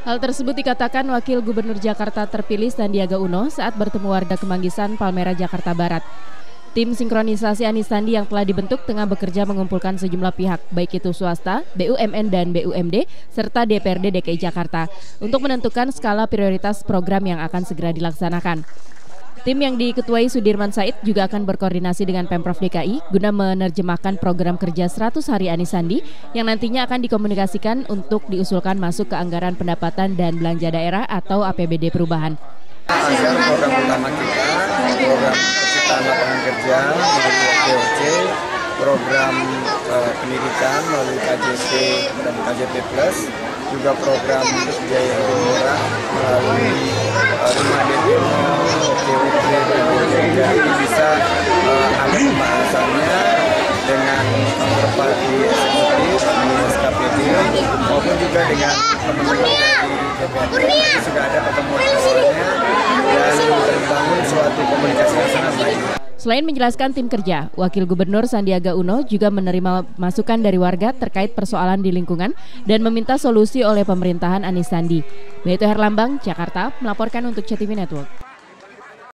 Hal tersebut dikatakan Wakil Gubernur Jakarta terpilih Sandiaga Uno saat bertemu warga Kemanggisan, Palmera, Jakarta Barat. Tim sinkronisasi Anis Sandi yang telah dibentuk tengah bekerja mengumpulkan sejumlah pihak, baik itu swasta, BUMN dan BUMD, serta DPRD DKI Jakarta, untuk menentukan skala prioritas program yang akan segera dilaksanakan. Tim yang diketuai Sudirman Said juga akan berkoordinasi dengan Pemprov DKI guna menerjemahkan program kerja 100 hari Anis Sandi yang nantinya akan dikomunikasikan untuk diusulkan masuk ke anggaran pendapatan dan belanja daerah atau APBD perubahan. Program utama kita, program penciptaan lapangan kerja melalui DOC, program uh, pendidikan melalui KJP dan KJP Plus, juga program biaya hidup murah melalui beberapa di maupun juga dengan teman-teman ada pertemuan. Selain menjelaskan tim kerja, Wakil Gubernur Sandiaga Uno juga menerima masukan dari warga terkait persoalan di lingkungan dan meminta solusi oleh pemerintahan Anis Sandi. Beito Herlambang, Jakarta, melaporkan untuk CTV Network.